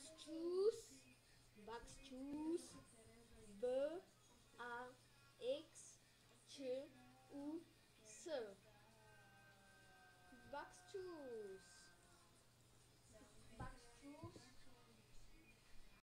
Box choose. Bugs choose. B A X Ç U S. Box choose.